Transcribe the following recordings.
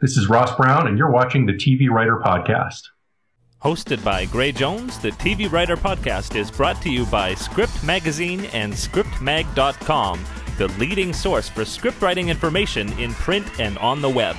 This is Ross Brown, and you're watching the TV Writer Podcast. Hosted by Gray Jones, the TV Writer Podcast is brought to you by Script Magazine and ScriptMag.com, the leading source for script writing information in print and on the web.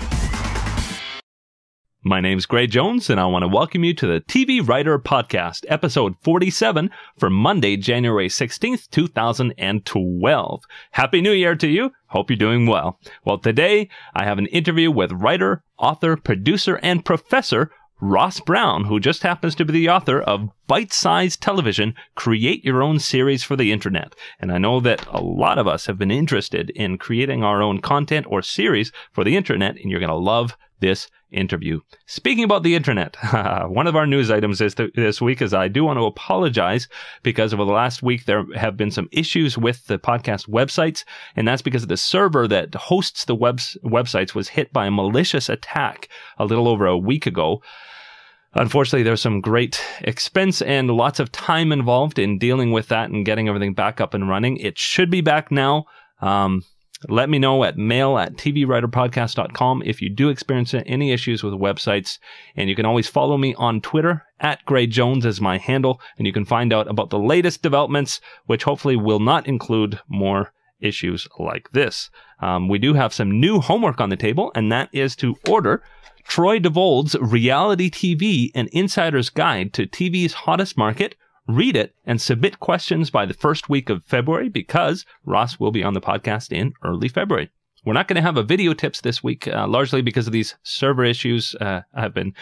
My name's Gray Jones, and I want to welcome you to the TV Writer Podcast, episode 47 for Monday, January 16th, 2012. Happy New Year to you. Hope you're doing well. Well, today I have an interview with writer, author, producer, and professor Ross Brown, who just happens to be the author of Byte Sized Television Create Your Own Series for the Internet. And I know that a lot of us have been interested in creating our own content or series for the Internet, and you're going to love this interview. Speaking about the internet, one of our news items this, this week is I do want to apologize because over the last week there have been some issues with the podcast websites, and that's because the server that hosts the webs, websites was hit by a malicious attack a little over a week ago. Unfortunately, there's some great expense and lots of time involved in dealing with that and getting everything back up and running. It should be back now. Um, let me know at mail at tvwriterpodcast.com if you do experience any issues with websites. And you can always follow me on Twitter at Gray Jones as my handle. And you can find out about the latest developments, which hopefully will not include more issues like this. Um, we do have some new homework on the table, and that is to order Troy DeVolld's Reality TV An Insider's Guide to TV's Hottest Market, read it, and submit questions by the first week of February because Ross will be on the podcast in early February. We're not going to have a video tips this week, uh, largely because of these server issues. Uh, I've been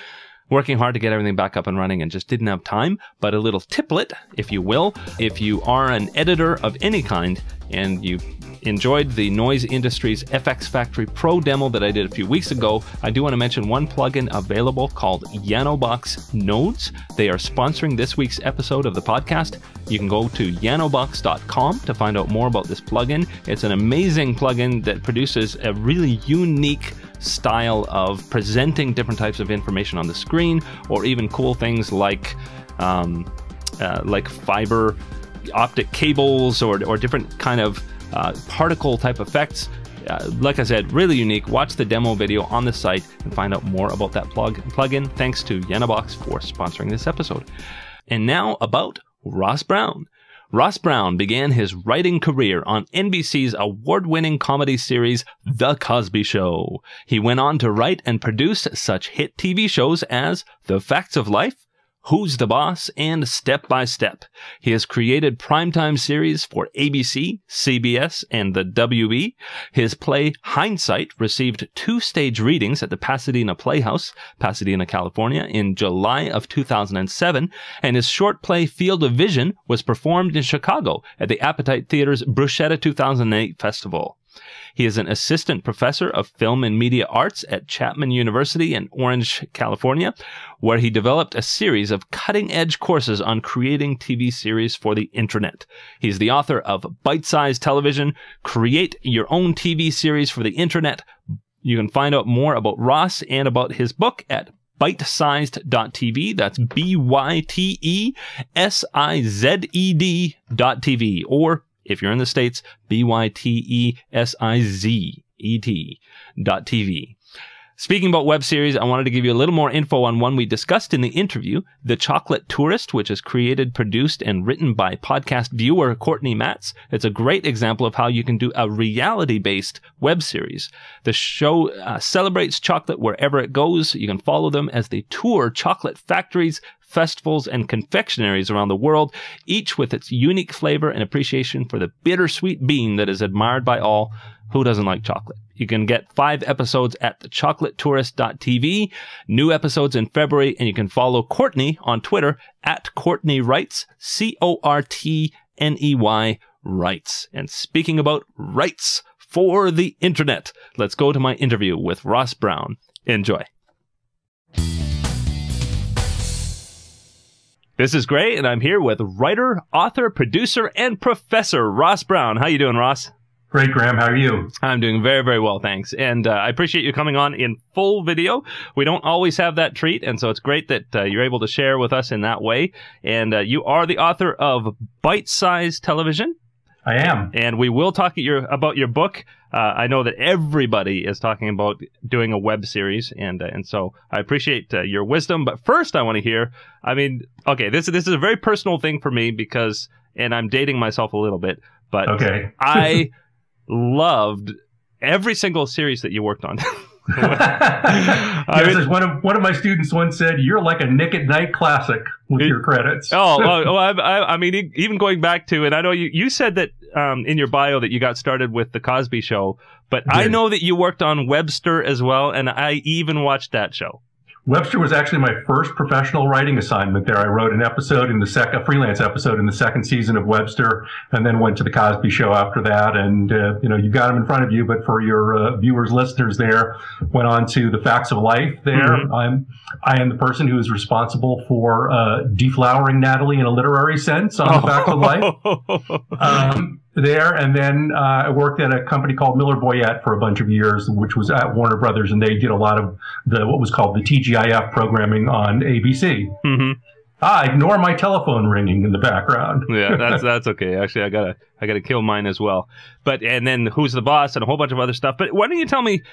working hard to get everything back up and running and just didn't have time. But a little tiplet, if you will, if you are an editor of any kind and you enjoyed the Noise Industries FX Factory Pro demo that I did a few weeks ago, I do want to mention one plugin available called Yanobox Nodes. They are sponsoring this week's episode of the podcast. You can go to yanobox.com to find out more about this plugin. It's an amazing plugin that produces a really unique style of presenting different types of information on the screen, or even cool things like um, uh, like fiber optic cables or, or different kind of uh, particle type effects. Uh, like I said, really unique. Watch the demo video on the site and find out more about that plug plugin. Thanks to Yanobox for sponsoring this episode. And now about Ross Brown. Ross Brown began his writing career on NBC's award winning comedy series, The Cosby Show. He went on to write and produce such hit TV shows as The Facts of Life, Who's the Boss, and Step by Step. He has created primetime series for ABC, CBS, and the WB. His play Hindsight received two stage readings at the Pasadena Playhouse, Pasadena, California, in July of 2007, and his short play Field of Vision was performed in Chicago at the Appetite Theater's Bruschetta 2008 festival. He is an assistant professor of film and media arts at Chapman University in Orange, California, where he developed a series of cutting edge courses on creating TV series for the internet. He's the author of Byte Sized Television, Create Your Own TV Series for the Internet. You can find out more about Ross and about his book at bytesized.tv. That's B Y T E S I Z E D dot TV or if you're in the States, B-Y-T-E-S-I-Z-E-T dot TV. Speaking about web series, I wanted to give you a little more info on one we discussed in the interview, The Chocolate Tourist, which is created, produced, and written by podcast viewer Courtney Matz. It's a great example of how you can do a reality-based web series. The show uh, celebrates chocolate wherever it goes. You can follow them as they tour chocolate factories, festivals, and confectionaries around the world, each with its unique flavor and appreciation for the bittersweet bean that is admired by all. Who doesn't like chocolate? You can get five episodes at thechocolatetourist.tv, new episodes in February, and you can follow Courtney on Twitter at Courtney Writes, C O R T N E Y Writes. And speaking about rights for the internet, let's go to my interview with Ross Brown. Enjoy. This is great, and I'm here with writer, author, producer, and professor Ross Brown. How you doing, Ross? Great, Graham. How are you? I'm doing very, very well, thanks. And uh, I appreciate you coming on in full video. We don't always have that treat, and so it's great that uh, you're able to share with us in that way. And uh, you are the author of Byte Size Television. I am. And we will talk your, about your book. Uh, I know that everybody is talking about doing a web series, and uh, and so I appreciate uh, your wisdom. But first, I want to hear. I mean, okay, this this is a very personal thing for me because, and I'm dating myself a little bit, but Okay. I loved every single series that you worked on. yes, as one of one of my students once said, "You're like a Nick at Nite classic with It- your credits." Oh, oh, I, I, I mean, even going back to, and I know you, you said that um, in your bio that you got started with the Cosby Show, but I know that you worked on Webster as well, and I even watched that show. Webster was actually my first professional writing assignment there. I wrote an episode in the sec, a freelance episode in the second season of Webster, and then went to the Cosby Show after that. And uh, you know, you got them in front of you, but for your uh, viewers, listeners, there went on to the Facts of Life. There, Mhm. I'm I am the person who is responsible for uh, deflowering Natalie in a literary sense on the Facts of Life. um, there, and then uh, I worked at a company called Miller Boyett for a bunch of years, which was at Warner Brothers, and they did a lot of the what was called the TGIF programming on ABC. hmm Ah, ignore my telephone ringing in the background. Yeah, that's that's okay. Actually, I gotta I gotta kill mine as well. But and then who's the boss and a whole bunch of other stuff. But why don't you tell me?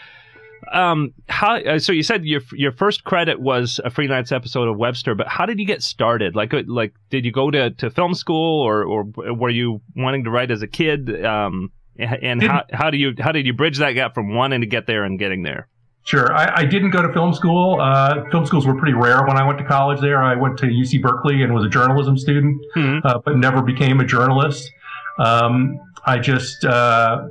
Um, how? Uh, so you said your your first credit was a freelance episode of Webster, but how did you get started? Like, uh, like did you go to, to film school, or or were you wanting to write as a kid? Um, and how how do you how did you bridge that gap from wanting to get there and getting there? Sure. I, I didn't go to film school. Uh, film schools were pretty rare when I went to college there. I went to UC Berkeley and was a journalism student, Hmm. uh, but never became a journalist. Um, I just, uh,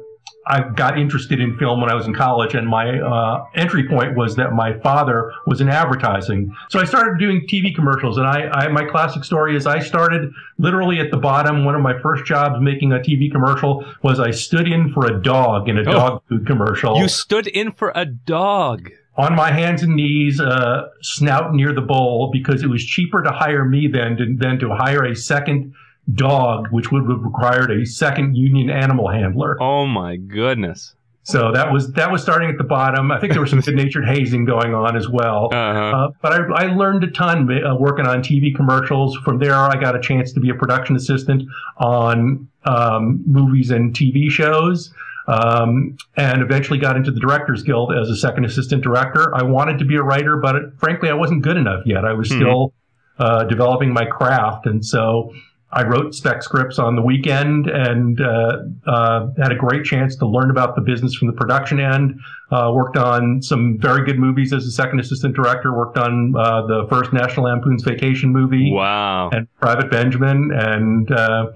I got interested in film when I was in college, and my uh, entry point was that my father was in advertising. So I started doing TV commercials, and I, I my classic story is I started literally at the bottom. One of my first jobs making a TV commercial was I stood in for a dog in a Oh. dog food commercial You stood in for a dog. on my hands and knees, uh, snout near the bowl, because it was cheaper to hire me than to, than to hire a second dog, which would have required a second union animal handler. Oh my goodness. So that was that was starting at the bottom. I think there was some good-natured hazing going on as well. Uh-huh. Uh, but I, I learned a ton uh, working on TV commercials. From there, I got a chance to be a production assistant on um, movies and TV shows, um, and eventually got into the Directors Guild as a second assistant director. I wanted to be a writer, but it, frankly, I wasn't good enough yet. I was Mhm. still uh, developing my craft, and so. I wrote spec scripts on the weekend and uh, uh, had a great chance to learn about the business from the production end. Uh, worked on some very good movies as a second assistant director. Worked on uh, the first National Lampoon's Vacation movie wow. and Private Benjamin, and uh,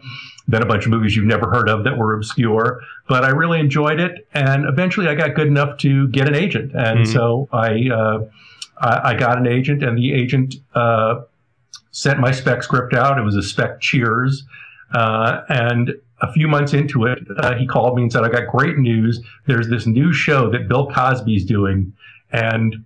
then a bunch of movies you've never heard of that were obscure. But I really enjoyed it, and eventually I got good enough to get an agent, and Mhm. so I, uh, I I got an agent, and the agent uh, sent my spec script out. It was a spec Cheers, uh, and a few months into it, uh, he called me and said, "I got great news. There's this new show that Bill Cosby's doing, and."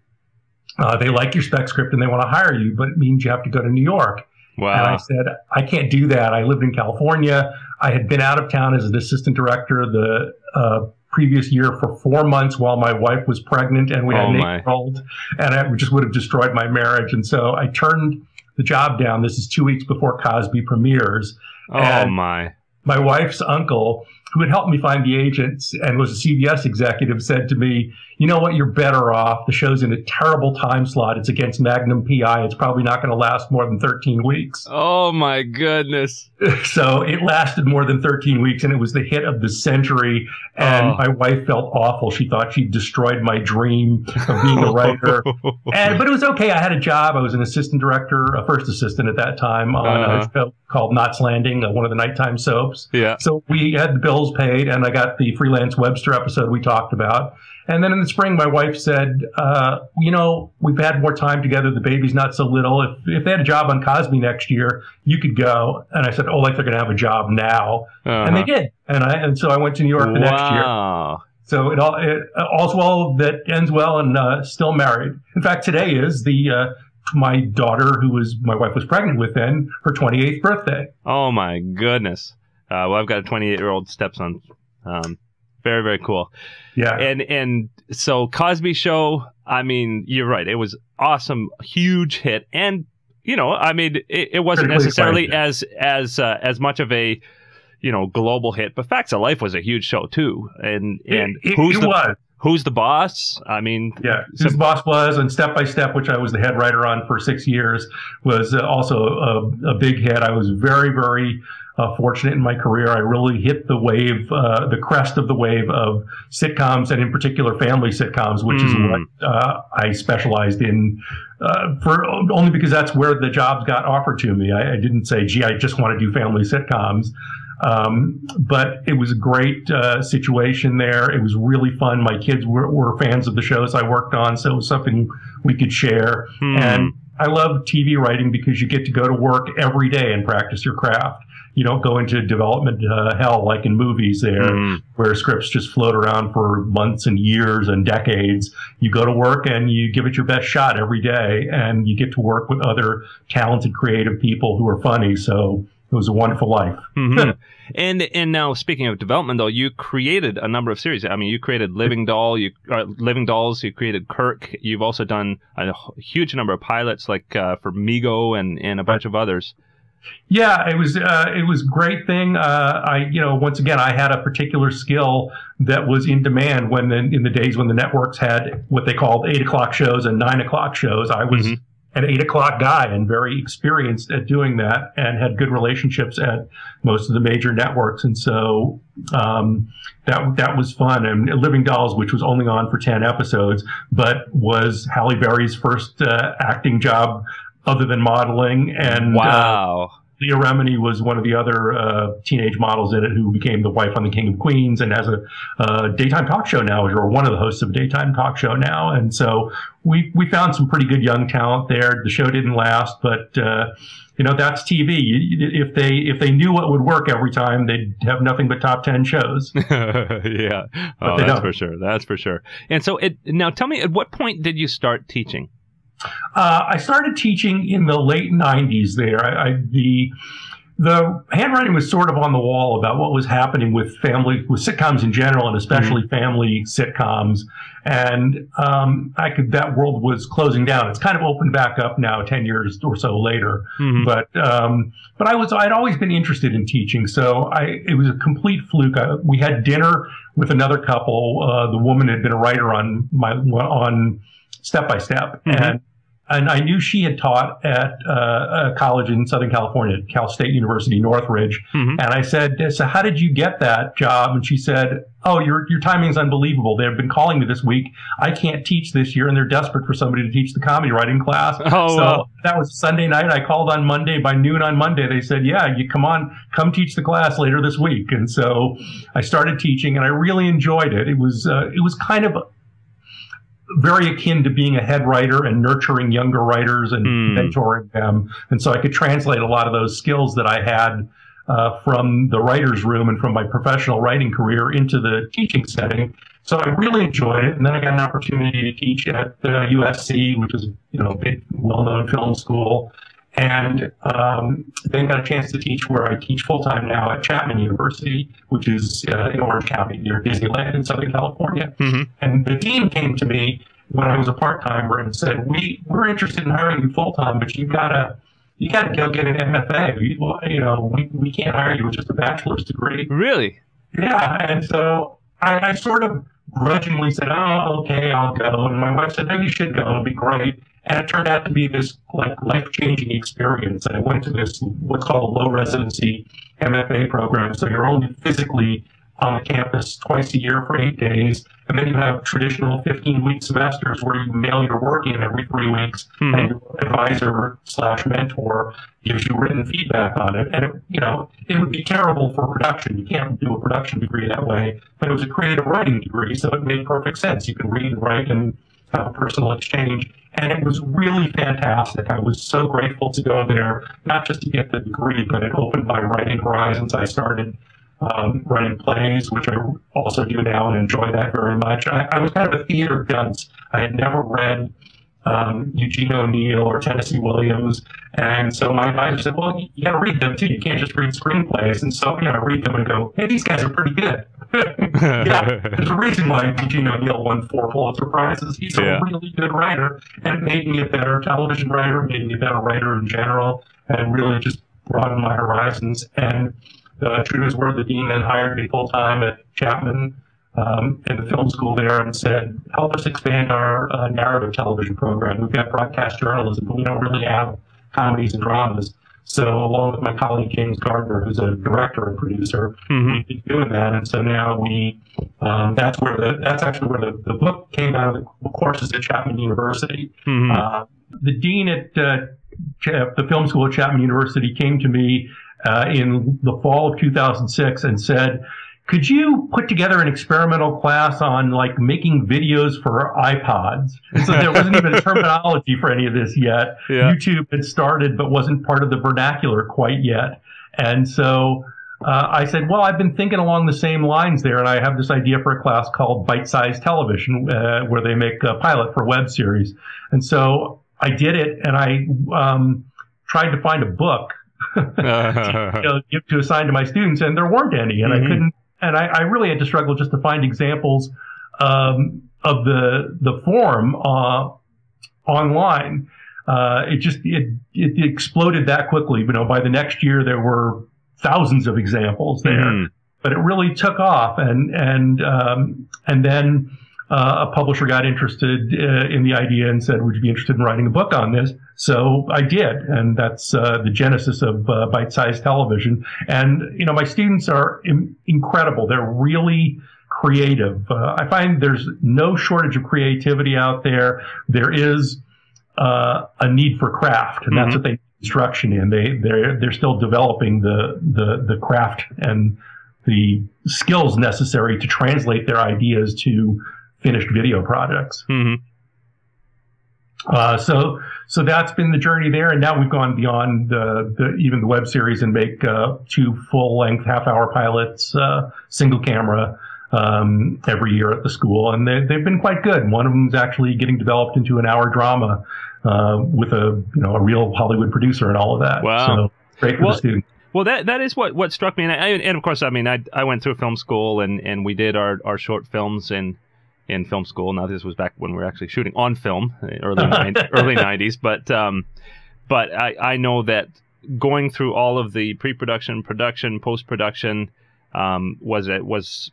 Uh, they like your spec script and they want to hire you, but it means you have to go to New York. Wow. And I said, I can't do that. I lived in California. I had been out of town as an assistant director the uh, previous year for four months while my wife was pregnant and we had Oh, an eight year old. And I just would have destroyed my marriage. And so I turned the job down. This is two weeks before Cosby premieres. Oh and- my. My wife's uncle, who had helped me find the agents and was a CBS executive, said to me, You know what? You're better off. The show's in a terrible time slot. It's against Magnum PI. It's probably not going to last more than 13 weeks. Oh my goodness. So it lasted more than 13 weeks and it was the hit of the century. And Oh. my wife felt awful. She thought she'd destroyed my dream of being a writer. and, but it was okay. I had a job. I was an assistant director, a first assistant at that time on Uh-huh. a show called Knots Landing, uh, one of the nighttime soaps. yeah. So we had the bills paid and I got the freelance Webster episode we talked about. And then in the spring, my wife said, uh, you know, we've had more time together. The baby's not so little. If, if they had a job on Cosby next year, you could go. And I said, oh, like they're going to have a job now. And they Uh-huh. did. And I, and so I went to New York the next year. So it all, it, all's well that ends well and, uh, still married. In fact, today is the, uh, my daughter, who was, my wife was pregnant with then, her 28th birthday. Oh my goodness. Uh, well, I've got a 28 year old stepson. Um, very, very cool. Yeah. And, and so Cosby show, I mean, you're right. It was awesome, huge hit. And, you know, I mean, it, it wasn't Critically necessarily as, as, uh, as much of a, you know, global hit, but Facts of Life was a huge show too. And and it, it, who's the was. who's the boss? I mean, Yeah, So- whose boss was, and Step by Step, which I was the head writer on for six years, was also a, a big hit. I was very, very uh, fortunate in my career. I really hit the wave, uh, the crest of the wave of sitcoms, and in particular, family sitcoms, which is Mm. what uh, I specialized in. Uh, for only because that's where the jobs got offered to me. I, I didn't say, "Gee, I just want to do family sitcoms." Um, but it was a great uh, situation there. It was really fun. My kids were, were fans of the shows I worked on, so it was something we could share. hmm. And I love TV writing because you get to go to work every day and practice your craft. You don't go into development uh, hell like in movies there, Mm. where scripts just float around for months and years and decades. You go to work and you give it your best shot every day, and you get to work with other talented, creative people who are funny. So it was a wonderful life. Mhm. and and now speaking of development, though, you created a number of series. I mean, you created Living Doll, you uh, Living Dolls, you created Kirk. You've also done a huge number of pilots, like uh, for Meego and and a bunch of others. Yeah, it was uh, it was a great thing. Uh, I you know once again I had a particular skill that was in demand when the, in the days when the networks had what they called eight o'clock shows and nine o'clock shows. I was Mhm. an eight o'clock guy and very experienced at doing that and had good relationships at most of the major networks. And so um, that that was fun. And Living Dolls, which was only on for ten episodes, but was Halle Berry's first uh, acting job other than modeling and. Uh, wow. Leah Remini was one of the other uh, teenage models in it who became the wife on the King of Queens and has a uh, daytime talk show now, or one of the hosts of a daytime talk show now. And so we we found some pretty good young talent there. The show didn't last, but uh, you know that's TV. If they if they knew what would work every time, they'd have nothing but top ten shows. yeah. Oh, that's don't. for sure. That's for sure. And so, it now tell me, at what point did you start teaching? Uh, I started teaching in the late '90s. There, I, I, the the handwriting was sort of on the wall about what was happening with family, with sitcoms in general, and especially family sitcoms. And um, I could that world was closing down. It's kind of opened back up now, ten years or so later. Mhm. But um, but I was I'd always been interested in teaching, so I it was a complete fluke. I, we had dinner with another couple. Uh, the woman had been a writer on my on Step by Step, Mhm. and and I knew she had taught at uh, a college in Southern California, Cal State University, Northridge. Mhm. And I said, "So how did you get that job?" And she said, "Oh, your your timing is unbelievable. They've been calling me this week. I can't teach this year, and they're desperate for somebody to teach the comedy writing class." Oh, so wow. that was Sunday night. I called on Monday. By noon on Monday, they said, "Yeah, you come on, come teach the class later this week." And so I started teaching, and I really enjoyed it. It was uh, it was kind of very akin to being a head writer and nurturing younger writers and Hmm. mentoring them. And so I could translate a lot of those skills that I had uh, from the writer's room and from my professional writing career into the teaching setting. So I really enjoyed it. And then I got an opportunity to teach at uh, USC, which is, you know, a big, well-known film school. And um, then got a chance to teach where I teach full-time now at Chapman University, which is uh, in Orange County near Disneyland in Southern California. Mhm. And the dean came to me when I was a part timer and said, "We we're interested in hiring you full time, but you gotta you gotta go get an MFA. We, well, you know, we, we can't hire you with just a bachelor's degree." Really? Yeah, and so I, I sort of grudgingly said, "Oh, okay, I'll go." And my wife said, "No, you should go. It'll be great." And it turned out to be this like life changing experience. And I went to this what's called a low residency MFA program, so you're only physically on the campus twice a year for eight days, and then you have traditional 15 week semesters where you mail your work in every three weeks, Mhm. and your advisor slash mentor gives you written feedback on it. And it, you know, it would be terrible for production. You can't do a production degree that way, but it was a creative writing degree, so it made perfect sense. You can read and write and have a personal exchange. And it was really fantastic. I was so grateful to go there, not just to get the degree, but it opened my writing horizons. I started um, writing plays, which I also do now and enjoy that very much. I, I was kind of a theater dunce. I had never read um, Eugene O'Neill or Tennessee Williams. And so my advisor said, well, you, got to read them too. You can't just read screenplays. And so, you know, I read them and go, hey, these guys are pretty good. yeah, there's a reason why Eugene O'Neill won four Pulitzer Prizes. He's Yeah. a really good writer, and it made me a better television writer, made me a better writer in general, and really just broadened my horizons. And uh, true to his word, the dean then hired me full time at Chapman um, in the film school there and said, help us expand our uh, narrative television program. We've got broadcast journalism, but we don't really have comedies and dramas. So along with my colleague James Gardner, who's a director and producer, mm-hmm. we've been doing that. And so now we, um, that's where the, that's actually where the, the book came out of the courses at Chapman University. Mm-hmm. Uh, the dean at uh, the film school at Chapman University came to me uh, in the fall of 2006 and said, could you put together an experimental class on like making videos for iPods? And so there wasn't even a terminology for any of this yet. Yeah. YouTube had started, but wasn't part of the vernacular quite yet. And so uh, I said, well, I've been thinking along the same lines there, and I have this idea for a class called Bite-Sized Television, uh, where they make a pilot for web series. And so I did it, and I um, tried to find a book to, you know, give to assign to my students, and there weren't any, and mm-hmm. I couldn't and I, I, really had to struggle just to find examples um, of the the form uh, online. Uh, it just it, it exploded that quickly. You know, by the next year there were thousands of examples there, mm-hmm. but it really took off. And and um, and then uh, a publisher got interested uh, in the idea and said, "Would you be interested in writing a book on this?" So I did, and that's uh, the genesis of uh, byte-sized television. And you know, my students are Im- incredible. They're really creative. Uh, I find there's no shortage of creativity out there. There is uh, a need for craft, and mm-hmm. that's what they instruction in. They they're they're still developing the the the craft and the skills necessary to translate their ideas to finished video projects. Mm-hmm. Uh, so, so that's been the journey there, and now we've gone beyond the, the even the web series and make uh, two full-length half-hour pilots, uh, single camera, um, every year at the school, and they, have been quite good. One of them is actually getting developed into an hour drama uh, with a you know a real Hollywood producer and all of that. Wow, so great for well, the students. Well, that that is what, what struck me, and, I, and of course, I mean, I I went through film school and, and we did our, our short films and in film school. Now this was back when we were actually shooting on film, early early '90s. But um, but I, I know that going through all of the pre-production, production, post-production um, was it was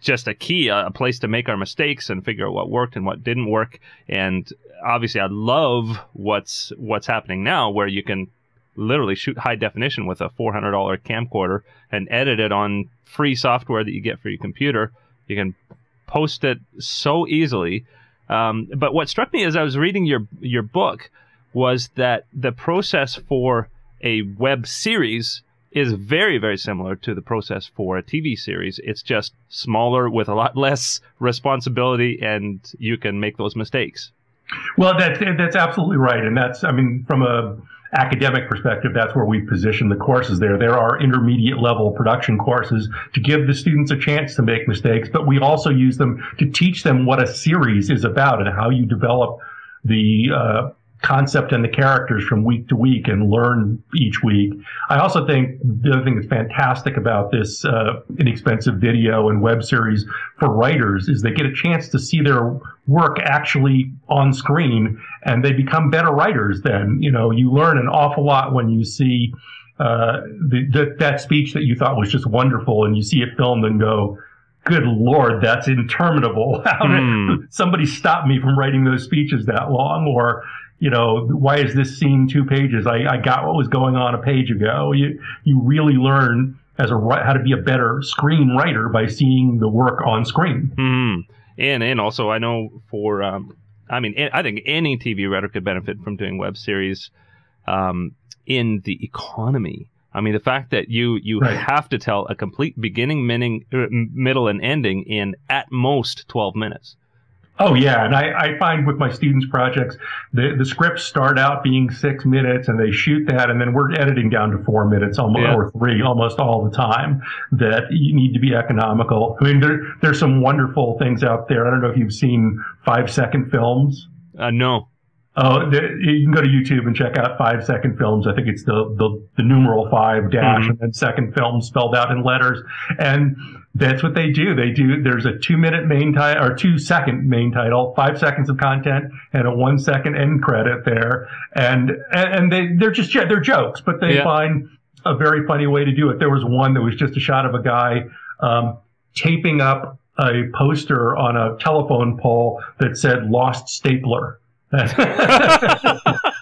just a key, a, place to make our mistakes and figure out what worked and what didn't work. And obviously, I love what's what's happening now, where you can literally shoot high definition with a $400 camcorder and edit it on free software that you get for your computer. You can post it so easily. Um, but what struck me as I was reading your your book was that the process for a web series is very very similar to the process for a TV series. It's just smaller with a lot less responsibility, and you can make those mistakes. Well, that's that's absolutely right, and that's I mean from a academic perspective, that's where we position the courses there. There are intermediate level production courses to give the students a chance to make mistakes, but we also use them to teach them what a series is about and how you develop the uh, concept and the characters from week to week and learn each week. I also think the other thing that's fantastic about this uh, inexpensive video and web series for writers is they get a chance to see their work actually on screen and they become better writers then. You know, you learn an awful lot when you see uh, the, the, that speech that you thought was just wonderful and you see it filmed and go, good lord, that's interminable. How did mm. somebody stop me from writing those speeches that long? Or, you know, why is this scene two pages? I, I got what was going on a page ago. You, you really learn as a, how to be a better screenwriter by seeing the work on screen. Mm. And, and also I know for, um, I mean, I think any TV writer could benefit from doing web series, um, in the economy. I mean, the fact that you you right. have to tell a complete beginning, middle, and ending in at most twelve minutes. Oh yeah, and I, I find with my students' projects, the the scripts start out being six minutes, and they shoot that, and then we're editing down to four minutes, almost yeah. or three, almost all the time. That you need to be economical. I mean, there there's some wonderful things out there. I don't know if you've seen five second films. Uh, no. Oh, you can go to YouTube and check out five second films. I think it's the the, the numeral five dash mm-hmm. and then second film spelled out in letters. And that's what they do. They do. There's a two minute main title or two second main title, five seconds of content, and a one second end credit there. And and they they're just they're jokes, but they yeah. find a very funny way to do it. There was one that was just a shot of a guy um, taping up a poster on a telephone pole that said "Lost Stapler."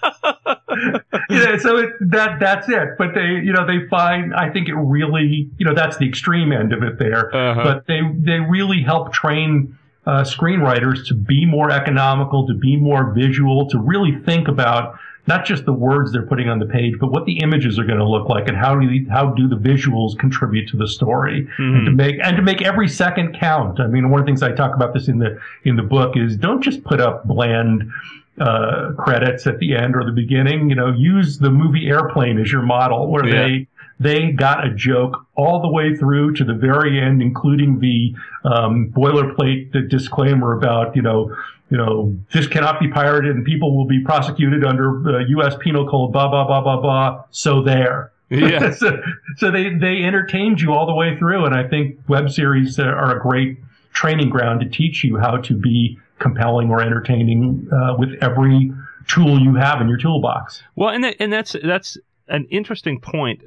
Yeah, so it, that that's it. But they, you know, they find. I think it really, you know, that's the extreme end of it there. Uh-huh. But they they really help train uh, screenwriters to be more economical, to be more visual, to really think about not just the words they're putting on the page, but what the images are going to look like, and how do the, how do the visuals contribute to the story, mm-hmm. and to make and to make every second count. I mean, one of the things I talk about this in the in the book is don't just put up bland uh, credits at the end or the beginning. You know, use the movie Airplane as your model, where yeah. they they got a joke all the way through to the very end, including the um, boilerplate the disclaimer about you know you know this cannot be pirated and people will be prosecuted under the U.S. Penal Code. Blah blah blah blah blah. So there. Yeah. so, so they they entertained you all the way through, and I think web series are a great training ground to teach you how to be compelling or entertaining uh, with every tool you have in your toolbox. Well, and that, and that's that's an interesting point.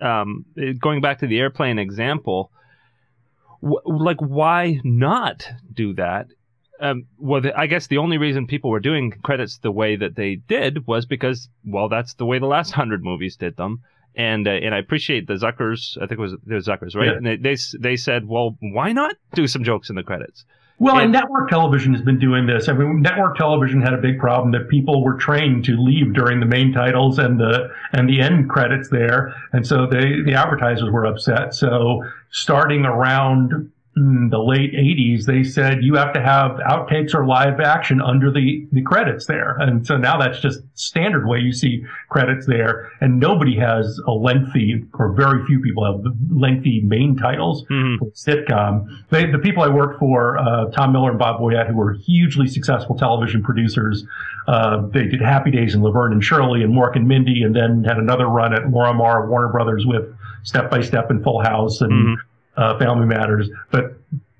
Um, going back to the airplane example, w- like why not do that? Um, well, the, I guess the only reason people were doing credits the way that they did was because, well, that's the way the last hundred movies did them. And uh, and I appreciate the Zuckers. I think it was the Zuckers, right? Yeah. And they, they they said, well, why not do some jokes in the credits? Well, and, and, network television has been doing this. I mean, network television had a big problem that people were trained to leave during the main titles and the and the end credits there, and so they the advertisers were upset. So starting around in the late 80s, they said you have to have outtakes or live action under the, the credits there. And so now that's just standard way you see credits there. And nobody has a lengthy, or very few people have lengthy main titles mm-hmm. for sitcom. They, the people I worked for, uh, Tom Miller and Bob Boyett, who were hugely successful television producers, uh, they did Happy Days and Laverne and Shirley and Mork and Mindy, and then had another run at Lorimar, Warner Brothers with Step by Step and Full House and mm-hmm uh, Family Matters, but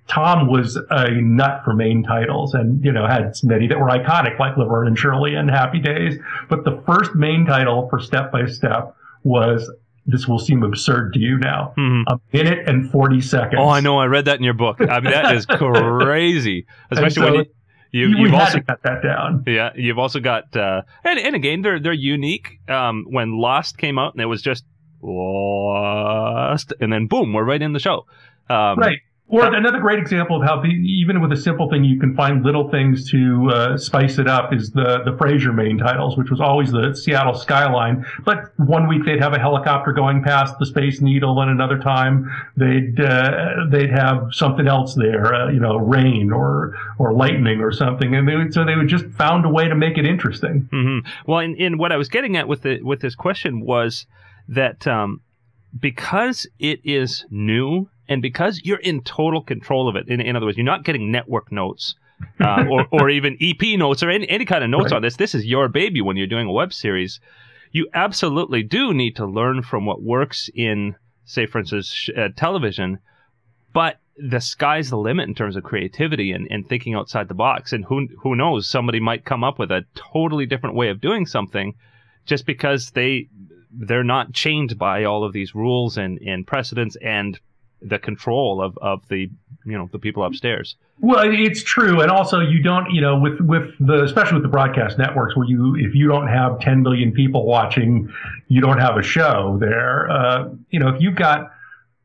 Tom was a nut for main titles and, you know, had many that were iconic like Laverne and Shirley and Happy Days. But the first main title for Step by Step was this will seem absurd to you now. Mm-hmm. A minute and 40 seconds. Oh, I know. I read that in your book. I mean, that is crazy. Especially so when you, you, have also cut that down. Yeah, you've also got, uh, and, and again, they're they're unique. Um, when Lost came out, and it was just lost, and then boom, we're right in the show. Um, right. Or another great example of how, the, even with a simple thing, you can find little things to uh, spice it up. Is the the Frasier main titles, which was always the Seattle skyline. But one week they'd have a helicopter going past the Space Needle, and another time they'd uh, they'd have something else there, uh, you know, rain or or lightning or something. And they would, so they would just found a way to make it interesting. Mm-hmm. Well, in, in what I was getting at with the with this question was that um, because it is new and because you're in total control of it, in, in other words, you're not getting network notes uh, or, or even EP notes or any, any kind of notes right. on this. This is your baby when you're doing a web series. You absolutely do need to learn from what works in, say, for instance, sh- uh, television, but the sky's the limit in terms of creativity and, and thinking outside the box. And who who knows, somebody might come up with a totally different way of doing something just because they they're not chained by all of these rules and, and precedents and the control of, of the you know the people upstairs. Well, it's true, and also you don't you know with with the especially with the broadcast networks where you if you don't have 10 million people watching, you don't have a show there. Uh, you know if you've got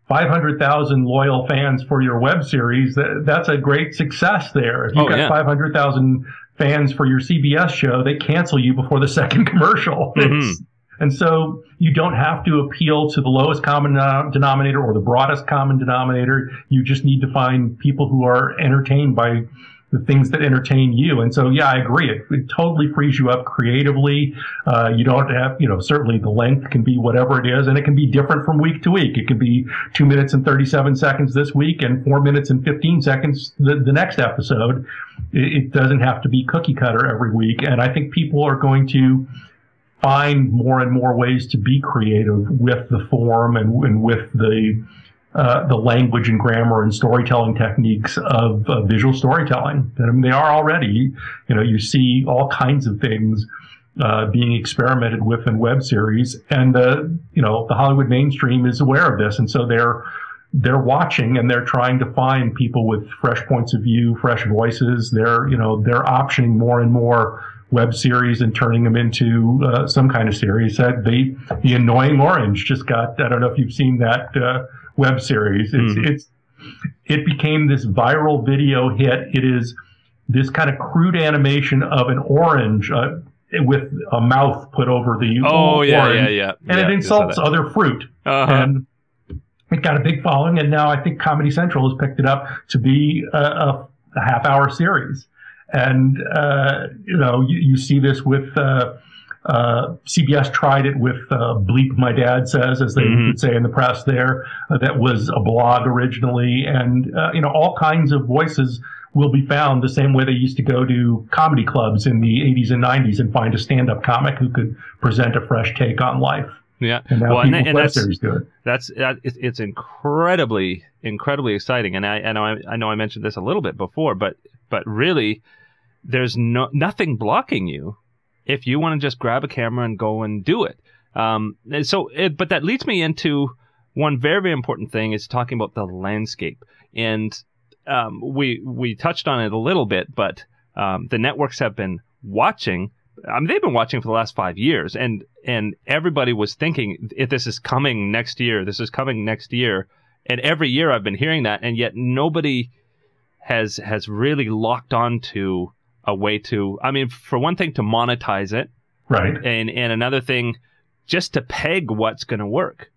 500,000 loyal fans for your web series, that, that's a great success there. If you've oh, got yeah. 500,000 fans for your CBS show, they cancel you before the second commercial. Mm-hmm. And so you don't have to appeal to the lowest common denominator or the broadest common denominator. You just need to find people who are entertained by the things that entertain you. And so, yeah, I agree. It, it totally frees you up creatively. Uh, you don't have, you know, certainly the length can be whatever it is, and it can be different from week to week. It can be two minutes and 37 seconds this week and four minutes and 15 seconds the, the next episode. It, it doesn't have to be cookie cutter every week. And I think people are going to, find more and more ways to be creative with the form and, and with the uh, the language and grammar and storytelling techniques of uh, visual storytelling. I mean, they are already, you know, you see all kinds of things uh, being experimented with in web series, and the you know the Hollywood mainstream is aware of this, and so they're they're watching and they're trying to find people with fresh points of view, fresh voices. They're you know they're optioning more and more web series and turning them into uh, some kind of series. That the the annoying orange just got. I don't know if you've seen that uh, web series. It's mm-hmm. it's it became this viral video hit. It is this kind of crude animation of an orange. Uh, with a mouth put over the oh yeah orange, yeah yeah and yeah, it insults other fruit uh-huh. and it got a big following and now I think Comedy Central has picked it up to be a, a, a half hour series and, uh, you know, you, you, see this with, uh, uh, CBS tried it with uh, Bleep My Dad Says, as they mm-hmm. would say in the press there. Uh, that was a blog originally. And, uh, you know, all kinds of voices will be found the same way they used to go to comedy clubs in the 80s and 90s and find a stand up comic who could present a fresh take on life. Yeah, and well, and, and that's, that's that, it's incredibly incredibly exciting. And I, I know I, I know I mentioned this a little bit before, but but really, there's no nothing blocking you if you want to just grab a camera and go and do it. Um, and so, it, but that leads me into one very very important thing is talking about the landscape, and um, we we touched on it a little bit, but um, the networks have been watching. I mean, they've been watching for the last five years, and and everybody was thinking if this is coming next year, this is coming next year, and every year I've been hearing that, and yet nobody has has really locked on to a way to, I mean, for one thing, to monetize it. Right. And, and another thing, just to peg what's going to work.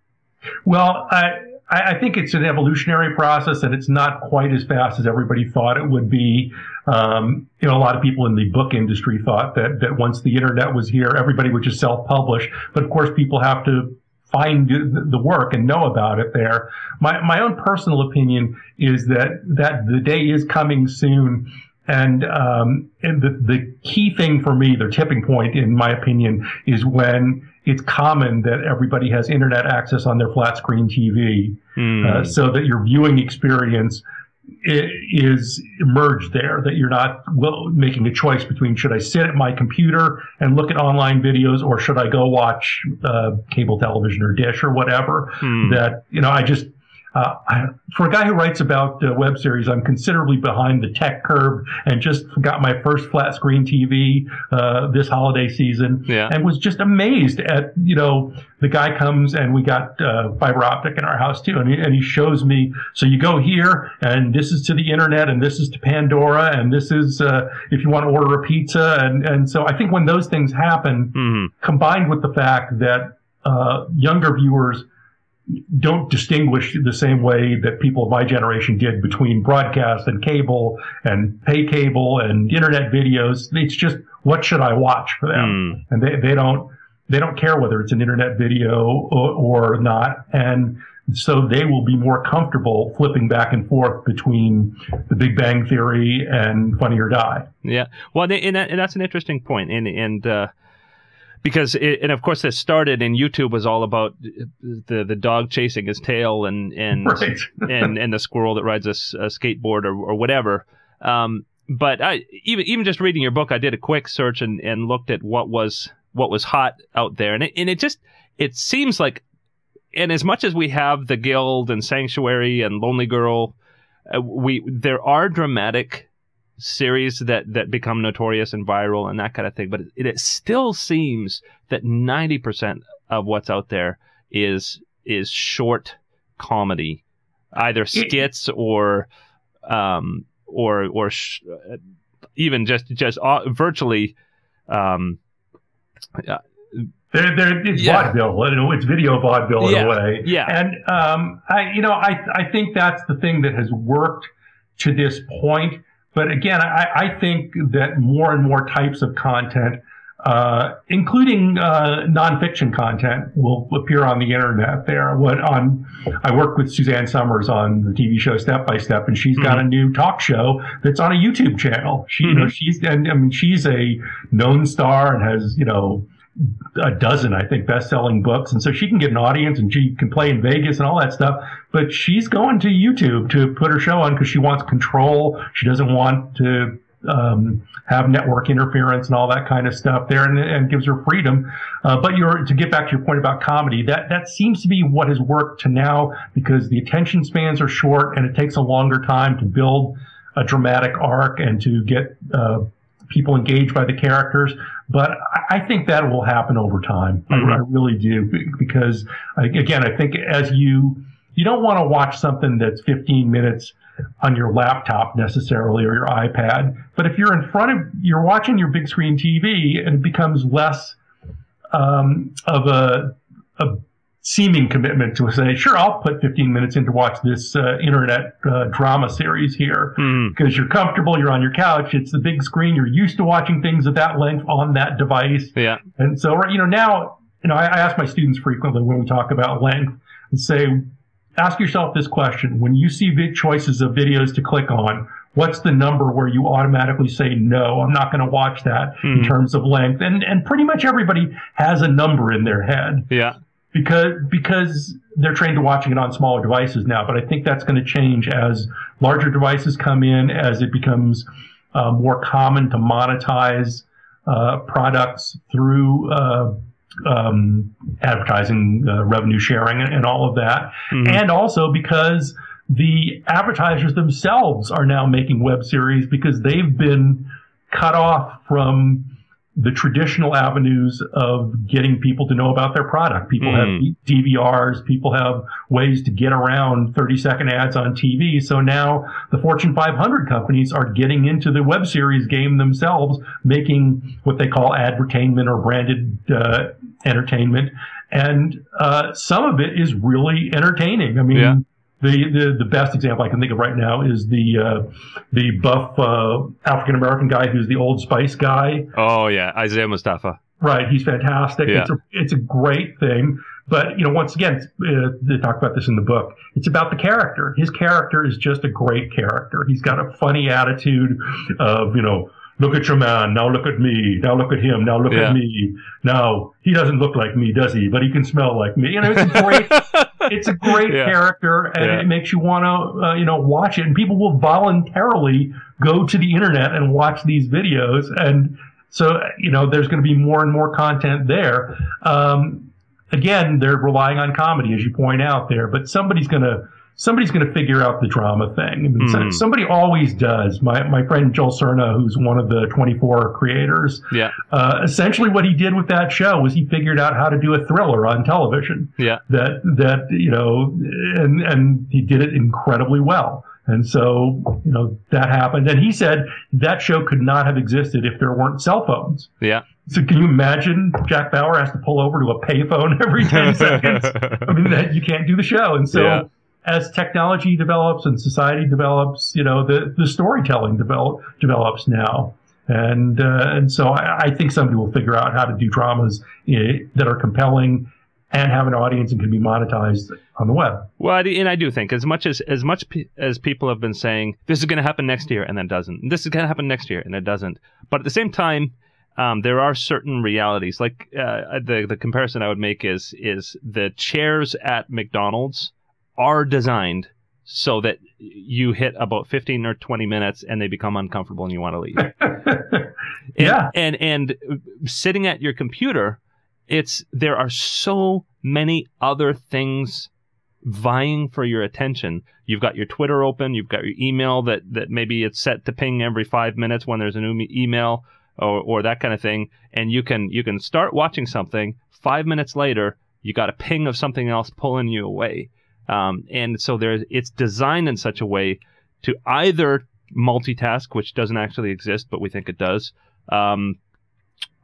Well, I, I think it's an evolutionary process and it's not quite as fast as everybody thought it would be. Um, you know, a lot of people in the book industry thought that, that once the internet was here, everybody would just self-publish. But of course, people have to find the work and know about it there. My, my own personal opinion is that, that the day is coming soon and, um, and the, the key thing for me, the tipping point, in my opinion, is when it's common that everybody has internet access on their flat screen TV, mm. uh, so that your viewing experience is merged there. That you're not well, making a choice between should I sit at my computer and look at online videos, or should I go watch uh, cable television or dish or whatever. Mm. That you know, I just uh, I, for a guy who writes about uh, web series, I'm considerably behind the tech curve and just got my first flat screen TV uh, this holiday season yeah. and was just amazed at, you know, the guy comes and we got uh, fiber optic in our house too. And he, and he shows me, so you go here and this is to the internet and this is to Pandora and this is uh, if you want to order a pizza. And, and so I think when those things happen, mm-hmm. combined with the fact that uh, younger viewers – don't distinguish the same way that people of my generation did between broadcast and cable and pay cable and internet videos. It's just what should I watch for them, mm. and they they don't they don't care whether it's an internet video or, or not, and so they will be more comfortable flipping back and forth between the Big Bang Theory and Funny or Die. Yeah, well, and, that, and that's an interesting point, and and. Uh because it, and of course this started and YouTube was all about the the dog chasing his tail and and right. and and the squirrel that rides a, a skateboard or, or whatever. Um, but I, even even just reading your book, I did a quick search and, and looked at what was what was hot out there, and it, and it just it seems like, and as much as we have the Guild and Sanctuary and Lonely Girl, uh, we there are dramatic series that that become notorious and viral and that kind of thing. But it, it still seems that ninety percent of what's out there is is short comedy, either skits or um, or or sh- even just just uh, virtually. Um, uh, they're, they're, it's yeah. vaudeville. It's video vaudeville in yeah. a way. Yeah. And um, I, you know, I I think that's the thing that has worked to this point. But again, I, I think that more and more types of content, uh, including uh, nonfiction content, will appear on the internet. There, what on? I work with Suzanne Somers on the TV show Step by Step, and she's mm-hmm. got a new talk show that's on a YouTube channel. She, mm-hmm. you know, mm-hmm. she's and I mean, she's a known star and has you know a dozen, I think, best-selling books, and so she can get an audience and she can play in Vegas and all that stuff. But she's going to YouTube to put her show on because she wants control. She doesn't want to um, have network interference and all that kind of stuff there, and, and gives her freedom. Uh, but you're to get back to your point about comedy, that that seems to be what has worked to now because the attention spans are short and it takes a longer time to build a dramatic arc and to get uh, people engaged by the characters. But I think that will happen over time. Mm-hmm. I, I, really do because again, I think as you you don't want to watch something that's 15 minutes on your laptop necessarily or your iPad. But if you're in front of, you're watching your big screen TV and it becomes less um, of a, a seeming commitment to say, sure, I'll put 15 minutes in to watch this uh, internet uh, drama series here mm. because you're comfortable, you're on your couch, it's the big screen, you're used to watching things at that length on that device. Yeah. And so, you know, now, you know, I, I ask my students frequently when we talk about length and say, ask yourself this question. When you see big choices of videos to click on, what's the number where you automatically say no i'm not going to watch that mm. in hmm. terms of length and and pretty much everybody has a number in their head yeah because because they're trained to watching it on smaller devices now. But I think that's going to change as larger devices come in, as it becomes uh, more common to monetize uh, products through uh, um, advertising, uh, revenue sharing, and, and, all of that, mm-hmm. and also because the advertisers themselves are now making web series because they've been cut off from the traditional avenues of getting people to know about their product. People mm. have hmm. DVRs, people have ways to get around 30 second ads on TV. So now the Fortune 500 companies are getting into the web series game themselves, making what they call advertainment or branded uh, entertainment. And uh, some of it is really entertaining. I mean, yeah. The, the, the best example I can think of right now is the uh, the buff uh, African American guy who's the Old Spice guy. Oh yeah, Isaiah Mustafa. Right, he's fantastic. Yeah. It's a it's a great thing. But you know, once again, uh, they talk about this in the book. It's about the character. His character is just a great character. He's got a funny attitude of you know look at your man. Now look at me. Now look at him. Now look yeah. at me. Now he doesn't look like me, does he? But he can smell like me. You know, it's a great, it's a great yeah. character, and yeah. it makes you want to, uh, you know, watch it. And people will voluntarily go to the internet and watch these videos. And so, you know, there's going to be more and more content there. Um, again, they're relying on comedy, as you point out there, but somebody's going to somebody's going to figure out the drama thing. I mean, mm. somebody always does. My my friend Joel Surnow, who's one of the 24 creators, yeah. Uh, essentially, what he did with that show was he figured out how to do a thriller on television. Yeah. That that you know, and and he did it incredibly well. And so, you know, that happened. And he said that show could not have existed if there weren't cell phones. Yeah. So can you imagine Jack Bauer has to pull over to a payphone every 10 seconds? I mean, that, you can't do the show. And so, yeah as technology develops and society develops, you know, the, the storytelling develop, develops now. And, uh, and so I, I, think somebody will figure out how to do dramas eh, that are compelling and have an audience and can be monetized on the web. Well, and I do think as much as as much as people have been saying this is going to happen next year and then doesn't, this is going to happen next year and it doesn't. But at the same time, um, there are certain realities. Like uh, the the comparison I would make is is the chairs at McDonald's are designed so that you hit about 15 or 20 minutes and they become uncomfortable and you want to leave. and, yeah. And and sitting at your computer, it's there are so many other things vying for your attention. You've got your Twitter open, you've got your email that that maybe it's set to ping every 5 minutes when there's a new email or or that kind of thing and you can you can start watching something 5 minutes later you got a ping of something else pulling you away um, and so there, it's designed in such a way to either multitask, which doesn't actually exist, but we think it does, um,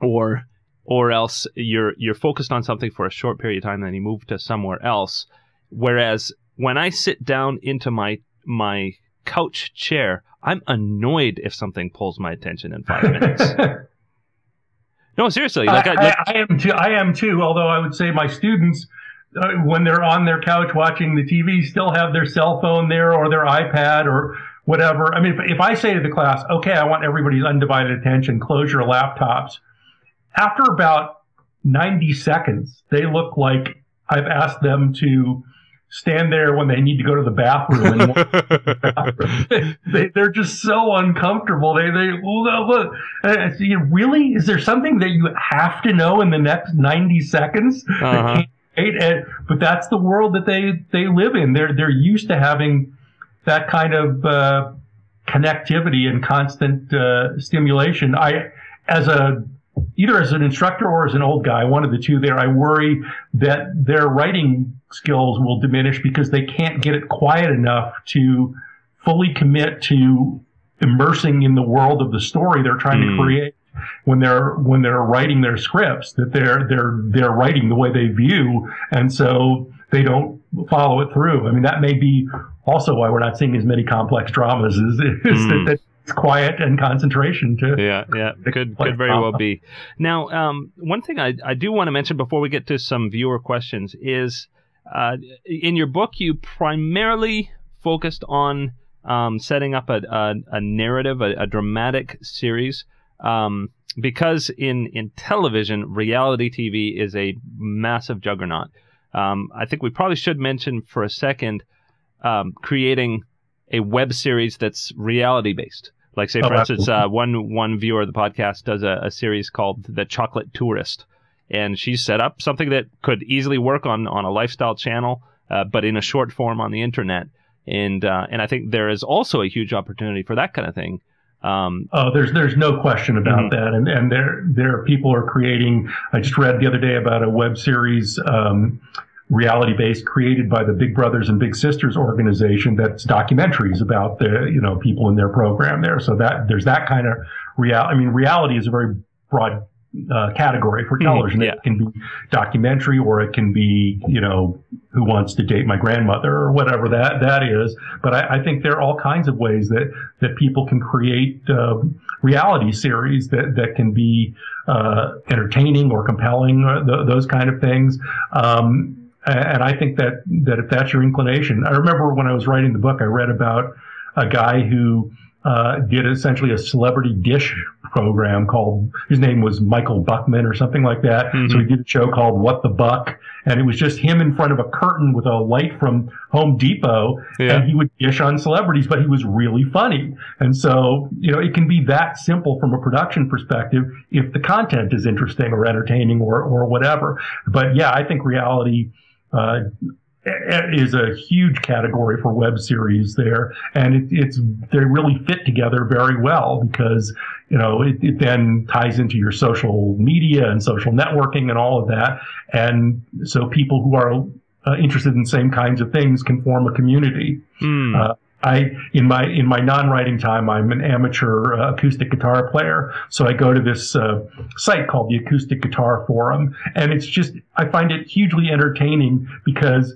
or or else you're you're focused on something for a short period of time, and then you move to somewhere else. Whereas when I sit down into my my couch chair, I'm annoyed if something pulls my attention in five minutes. no, seriously, like I, I, like, I, am too. I am too. Although I would say my students uh, when they're on their couch watching the TV, still have their cell phone there or their iPad or whatever. I mean, if, if I say to the class, okay, I want everybody's undivided attention, close your laptops. After about 90 seconds, they look like I've asked them to stand there when they need to go to the bathroom. And the bathroom. they, they, are just so uncomfortable. They, they, look, uh, really? Is there something that you have to know in the next 90 seconds? Uh-huh. And, but that's the world that they, they live in. They're, they're used to having that kind of, uh, connectivity and constant, uh, stimulation. I, as a either as an instructor or as an old guy, one of the two there, I worry that their writing skills will diminish because they can't get it quiet enough to fully commit to immersing in the world of the story they're trying mm. to hmm. create when they're when they're writing their scripts that they're they're they're writing the way they view and so they don't follow it through. I mean that may be also why we're not seeing as many complex dramas is, is mm. that, that quiet and concentration too. yeah yeah could could very well be now um, one thing I, I do want to mention before we get to some viewer questions is uh, in your book you primarily focused on um, setting up a, a, a narrative a, a, dramatic series um, because in in television reality TV is a massive juggernaut um, I think we probably should mention for a second um, creating a web series that's reality based like say, for oh, instance, uh, one one viewer of the podcast does a, a, series called The Chocolate Tourist, and she set up something that could easily work on on a lifestyle channel, uh, but in a short form on the internet. And uh, and I think there is also a huge opportunity for that kind of thing. Um, oh, there's there's no question about mm-hmm. that, and and there there people are creating. I just read the other day about a web series um, reality based created by the Big Brothers and Big Sisters organization that's documentaries about the you know people in their program there. So that there's that kind of real. I mean, reality is a very broad uh, category for mm-hmm. television. Mm, yeah. It can be documentary or it can be, you know, who wants to date my grandmother or whatever that, that is. But I, I think there are all kinds of ways that, that people can create, uh, reality series that, that can be, uh, entertaining or compelling, or th- those kind of things. Um, and I think that, that if that's your inclination, I remember when I was writing the book, I read about a guy who, uh, did essentially a celebrity dish program called, his name was Michael Buckman or something like that. Mm-hmm. So he did a show called What the Buck. And it was just him in front of a curtain with a light from Home Depot. Yeah. And he would dish on celebrities, but he was really funny. And so, you know, it can be that simple from a production perspective if the content is interesting or entertaining or, or whatever. But yeah, I think reality, uh, is a huge category for web series there, and it, it's they really fit together very well because you know it, it, then ties into your social media and social networking and all of that, and so people who are uh, interested in the same kinds of things can form a community. Mm. Uh, I in my in my non-writing time, I'm an amateur uh, acoustic guitar player, so I go to this uh, site called the Acoustic Guitar Forum, and it's just I find it hugely entertaining because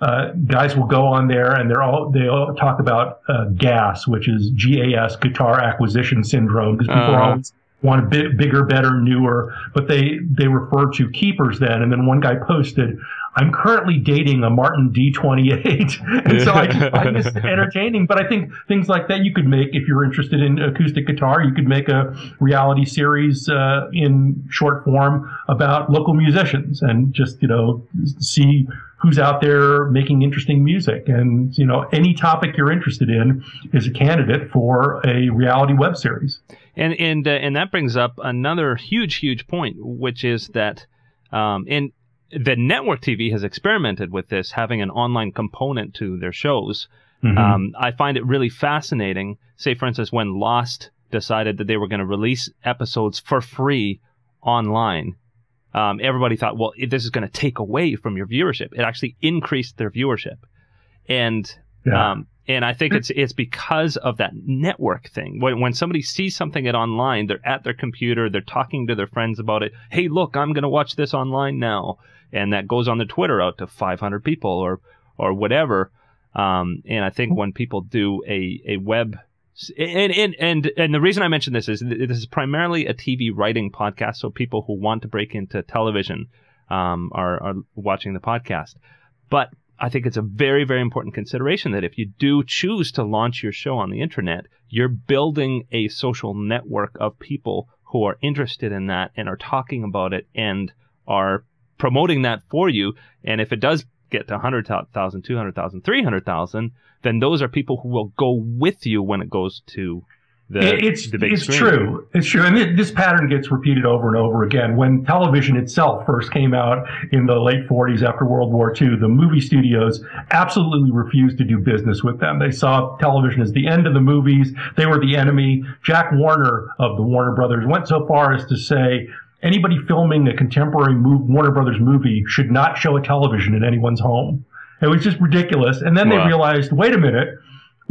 uh, guys will go on there and they're all they all talk about uh, GAS, which is GAS, Guitar Acquisition Syndrome, because people uh-huh. always want a bit bigger, better, newer, but they they refer to keepers then. And then one guy posted, I'm currently dating a Martin D28. and so I just find this entertaining. But I think things like that you could make if you're interested in acoustic guitar. You could make a reality series uh, in short form about local musicians and just, you know, see who's out there making interesting music. And, you know, any topic you're interested in is a candidate for a reality web series. And, and, uh, and that brings up another huge, huge point, which is that, um, and the network TV has experimented with this, having an online component to their shows. Mm-hmm. Um, I find it really fascinating. Say, for instance, when Lost decided that they were going to release episodes for free online, um, everybody thought, well, this is going to take away from your viewership. It actually increased their viewership, and yeah. um, and I think it's it's because of that network thing. When when somebody sees something at online, they're at their computer, they're talking to their friends about it. Hey, look, I'm going to watch this online now and that goes on the Twitter out to 500 people or or whatever. Um, and I think when people do a a web and, and and and the reason I mention this is this is primarily a TV writing podcast, so people who want to break into television um, are are watching the podcast. But I think it's a very very important consideration that if you do choose to launch your show on the internet, you're building a social network of people who are interested in that and are talking about it and are promoting that for you. And if it does get to 100,000, 200,000, 300,000, then those are people who will go with you when it goes to the, it's the it's screen. true. It's true, and this pattern gets repeated over and over again. When television itself first came out in the late 40s after World War II, the movie studios absolutely refused to do business with them. They saw television as the end of the movies. They were the enemy. Jack Warner of the Warner Brothers went so far as to say anybody filming a contemporary move, Warner Brothers movie should not show a television in anyone's home. It was just ridiculous. And then Wow. they realized, wait a minute,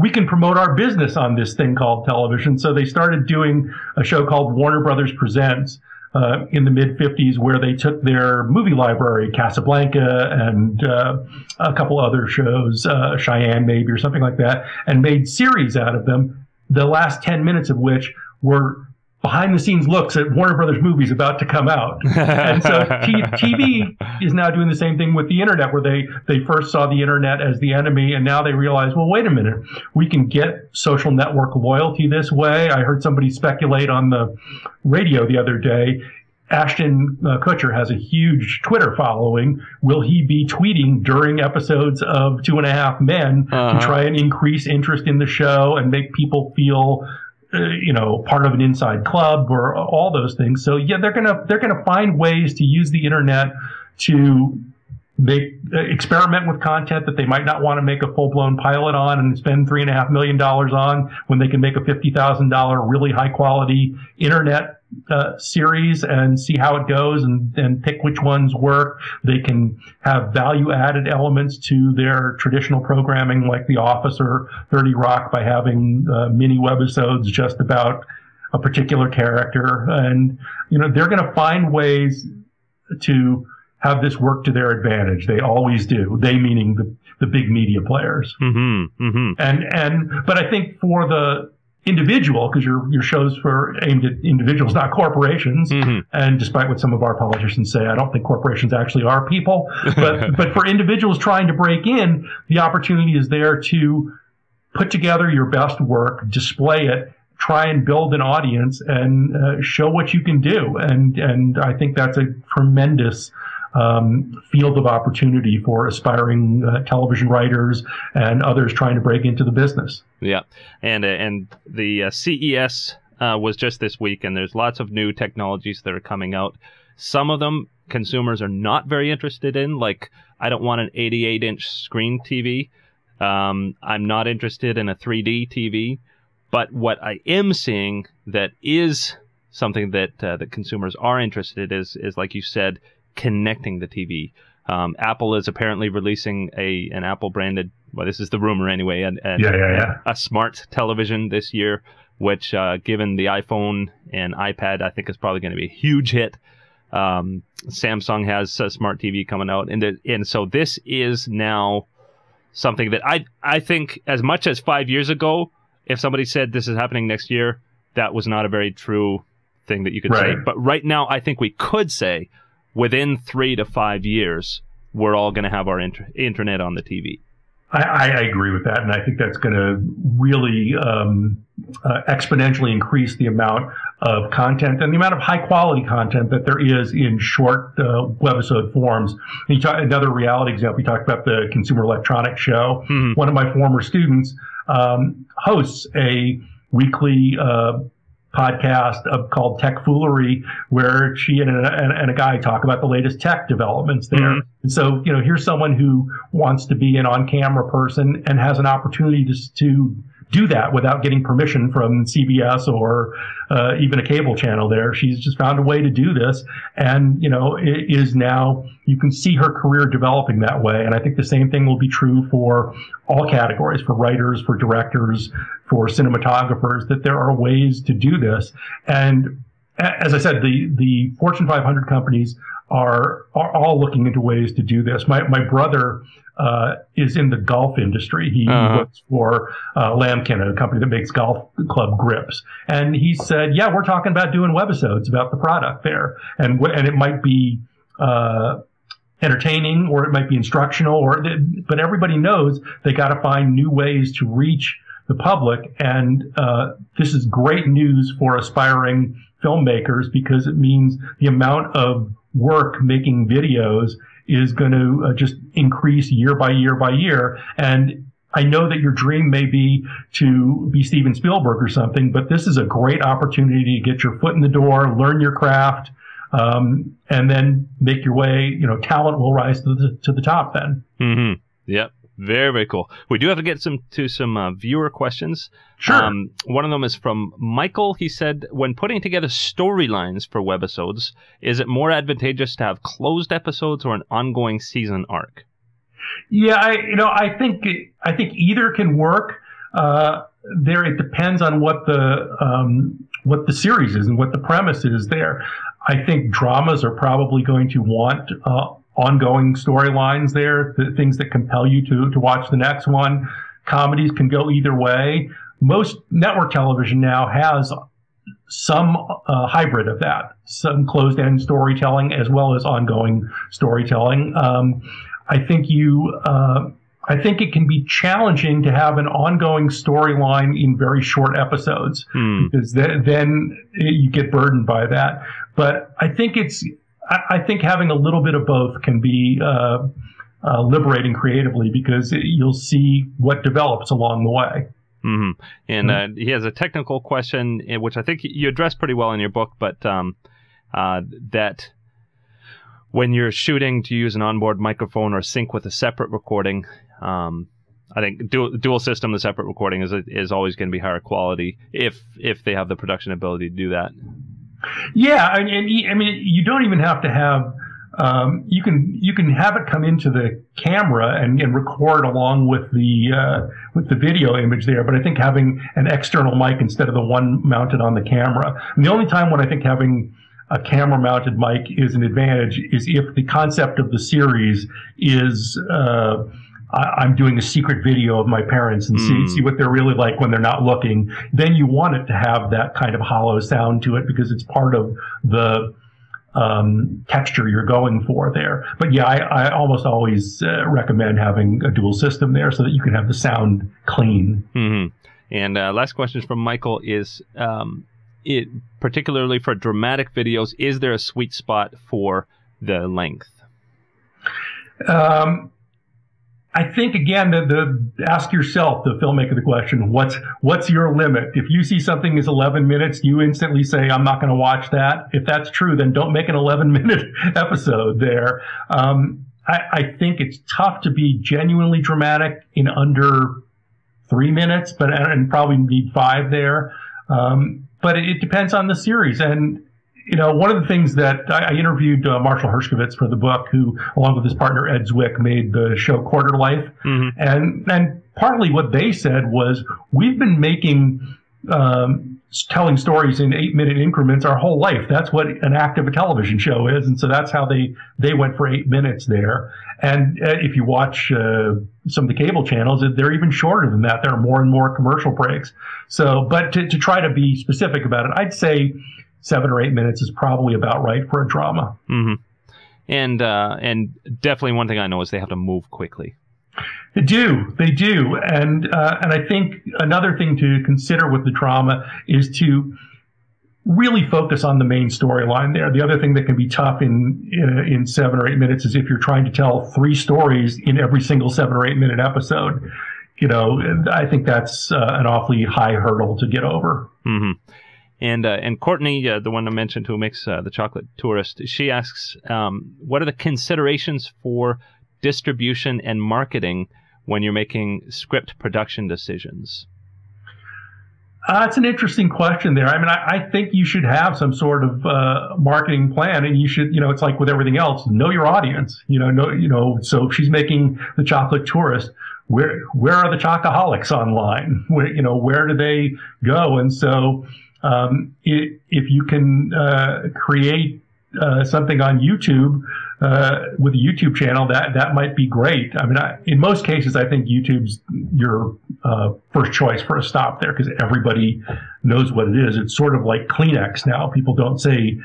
we can promote our business on this thing called television. So they started doing a show called Warner Brothers Presents uh, in the mid 50s, where they took their movie library, Casablanca, and uh, a couple other shows, uh, Cheyenne maybe or something like that, and made series out of them. The last 10 minutes of which were behind the scenes looks at Warner Brothers movies about to come out. and so T- TV is now doing the same thing with the internet, where they they first saw the internet as the enemy, and now they realize, well, wait a minute, we can get social network loyalty this way. I heard somebody speculate on the radio the other day. Ashton uh, Kutcher has a huge Twitter following. Will he be tweeting during episodes of Two and a Half Men Uh-huh. to try and increase interest in the show and make people feel uh, you know, part of an inside club or all those things. So yeah, they're gonna they're gonna find ways to use the internet to make uh, experiment with content that they might not want to make a full blown pilot on and spend three and a half million dollars on when they can make a fifty thousand dollar really high quality internet uh, series and see how it goes and, and pick which ones work. They can have value added elements to their traditional programming like The Office or 30 Rock by having uh, mini webisodes just about a particular character. And, you know, they're going to find ways to have this work to their advantage. They always do. They meaning the, the big media players. hmm hmm And, and, but I think for the individual, because your, your show's for aimed at individuals, not corporations. hmm And despite what some of our politicians say, I don't think corporations actually are people. But, but for individuals trying to break in, the opportunity is there to put together your best work, display it, try and build an audience and uh, show what you can do. And, and I think that's a tremendous um, field of opportunity for aspiring uh, television writers and others trying to break into the business. Yeah, and uh, and the uh, CES uh, was just this week, and there's lots of new technologies that are coming out. Some of them consumers are not very interested in. Like, I don't want an 88 inch screen TV. Um, I'm not interested in a 3D TV. But what I am seeing that is something that uh, that consumers are interested in is is like you said, connecting the TV. Um, Apple is apparently releasing a an Apple branded. Well, this is the rumor anyway. And, and Yeah, yeah, yeah. a smart television this year, which, uh, given the iPhone and iPad, I think is probably going to be a huge hit. Um, Samsung has a smart TV coming out, and and so this is now something that I I think as much as five years ago, if somebody said this is happening next year, that was not a very true thing that you could say. But right now, I think we could say within three to five years, we're all going to have our inter- internet on the TV. I, I agree with that, and I think that's going to really um, uh, exponentially increase the amount of content and the amount of high quality content that there is in short uh, webisode forms. Talk, another reality example. You talked about the Consumer Electronics Show. Mhm. One of my former students um, hosts a weekly. Uh, podcast called Tech Foolery, where she and a, and, a guy talk about the latest tech developments there. Mhm. And so, you know, here's someone who wants to be an on-camera person and has an opportunity to, to do that without getting permission from CBS or uh, even a cable channel there. She's just found a way to do this and, you know, it is now, you can see her career developing that way. And I think the same thing will be true for all categories, for writers, for directors, for cinematographers, that there are ways to do this. And as I said, the, the Fortune 500 companies are, are all looking into ways to do this. My, my brother, uh, is in the golf industry. He Uh-huh. works for uh, Lamkin, a company that makes golf club grips. And he said, "Yeah, we're talking about doing webisodes about the product there, and wh- and it might be uh, entertaining or it might be instructional, or but everybody knows they got to find new ways to reach the public, and uh, this is great news for aspiring filmmakers because it means the amount of work making videos is going to uh, just increase year by year by year. And I know that your dream may be to be Steven Spielberg or something, but this is a great opportunity to get your foot in the door, learn your craft, um, and then make your way. You know, talent will rise to the to the top. Then. Mm-hmm. Yep. Very, very cool. We do have to get some to some uh, viewer questions. Sure. Um, one of them is from Michael. He said, when putting together storylines for webisodes, is it more advantageous to have closed episodes or an ongoing season arc? Yeah, I you know I think I think either can work. Uh, there, it depends on what the um, what the series is and what the premise is. There, I think dramas are probably going to want uh, ongoing storylines. There, the things that compel you to to watch the next one. Comedies can go either way. Most network television now has some uh, hybrid of that, some closed end storytelling as well as ongoing storytelling. Um, I think you, uh, I think it can be challenging to have an ongoing storyline in very short episodes Hmm. because then, then you get burdened by that. But I think it's, I, I think having a little bit of both can be uh, uh, liberating creatively because it, you'll see what develops along the way. hmm And uh, he has a technical question, eh, which I think you addressed pretty well in your book, but um, uh, that when you're shooting to use an onboard microphone or sync with a separate recording, um, I think dual, dual system, the separate recording is is always going to be higher quality if if they have the production ability to do that. Yeah, and, and I mean, you don't even have to have. Um, you can you can have it come into the camera and, and record along with the uh, with the video image there. But I think having an external mic instead of the one mounted on the camera. And the only time when I think having a camera mounted mic is an advantage is if the concept of the series is uh, I- I'm doing a secret video of my parents and see Mm. see what they're really like when they're not looking. Then you want it to have that kind of hollow sound to it because it's part of the um, texture you're going for there. But yeah, I, I almost always uh, recommend having a dual system there so that you can have the sound clean. hmm And uh, last question from Michael is, um, it particularly for dramatic videos, is there a sweet spot for the length? Um, I think again, the, the ask yourself, the filmmaker, the question: what's what's your limit? If you see something is 11 minutes, you instantly say, "I'm not going to watch that." If that's true, then don't make an 11 minute episode there. Um, I, I think it's tough to be genuinely dramatic in under three minutes, but and probably need five there. Um, but it, it depends on the series and you know, one of the things that I, I interviewed uh, Marshall Herskovitz for the book, who, along with his partner Ed Zwick, made the show Quarterlife, hmm and and partly what they said was we've been making um, telling stories in eight minute increments our whole life. That's what an act of a television show is, and so that's how they they went for eight minutes there. And uh, if you watch uh, some of the cable channels, they're even shorter than that. There are more and more commercial breaks. So, but to, to try to be specific about it, I'd say seven or eight minutes is probably about right for a drama. hmm And uh, and definitely one thing I know is they have to move quickly. They do, they do, and uh, and I think another thing to consider with the drama is to really focus on the main storyline. There, the other thing that can be tough in, in in seven or eight minutes is if you're trying to tell three stories in every single seven or eight minute episode. You know, I think that's uh, an awfully high hurdle to get over. hmm And uh, and Courtney, uh, the one I mentioned who makes uh, the chocolate tourist, she asks, um, what are the considerations for distribution and marketing when you're making script production decisions? Uh, it's an interesting question there. I mean, I, I think you should have some sort of uh, marketing plan, and you should, you know, it's like with everything else, know your audience. You know, know, you know. So if she's making the chocolate tourist, where where are the chocoholics online? Where you know, where do they go? And so, um, i if you can uh, create uh, something on YouTube uh, with a YouTube channel, that that might be great. I mean, I, in most cases, I think YouTube's your uh, first choice for a stop there because everybody knows what it is. It's sort of like Kleenex now. People don't say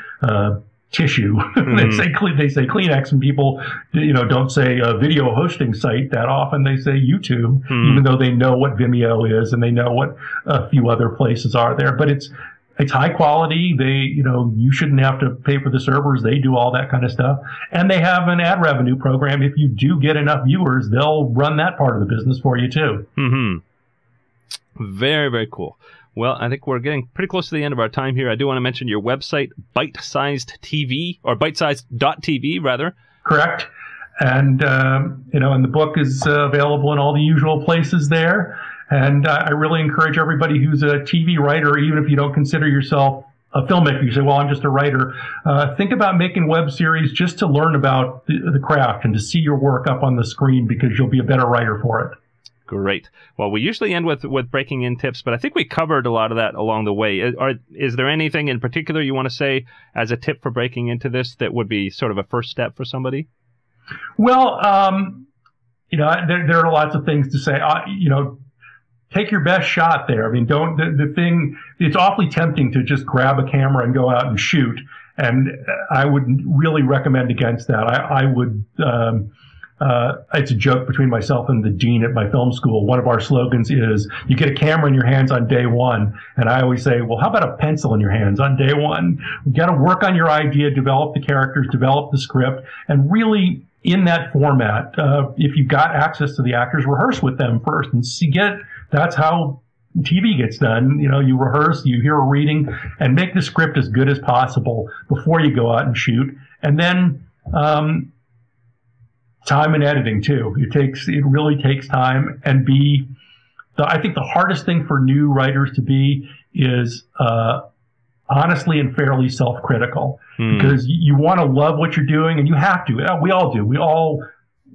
tissue; they Mhm. say they say Kleenex, and people you know don't say a video hosting site that often. They say YouTube, Mhm. even though they know what Vimeo is and they know what a few other places are there. But it's it's high quality. They, you know, you shouldn't have to pay for the servers. They do all that kind of stuff. And they have an ad revenue program. If you do get enough viewers, they'll run that part of the business for you too. Hmm. Very very cool. Well, I think we're getting pretty close to the end of our time here. I do want to mention your website, Byte Sized TV or Byte Sized TV rather. Correct. And um, you know, and the book is uh, available in all the usual places there. And uh, I really encourage everybody who's a TV writer, even if you don't consider yourself a filmmaker, you say, well, I'm just a writer. Uh, think about making web series just to learn about the, the, craft and to see your work up on the screen because you'll be a better writer for it. Great. Well, we usually end with, with breaking in tips, but I think we covered a lot of that along the way. Is, are, is there anything in particular you want to say as a tip for breaking into this that would be sort of a first step for somebody? Well, um, you know, there, there are lots of things to say. Uh, you know, take your best shot there. I mean, don't the, the thing. It's awfully tempting to just grab a camera and go out and shoot, and I would really recommend against that. I, I would. Um, uh, it's a joke between myself and the dean at my film school. One of our slogans is you get a camera in your hands on day one. And I always say, well, how about a pencil in your hands on day one? You got to work on your idea, develop the characters, develop the script, and really in that format, uh, if you've got access to the actors, rehearse with them first and see, get that's how TV gets done. You know, you rehearse, you hear a reading, and make the script as good as possible before you go out and shoot. And then um, time and editing too. It takes it really takes time and be. The, I think the hardest thing for new writers to be is uh, honestly and fairly self-critical hmm. because you want to love what you're doing and you have to. We all do. We all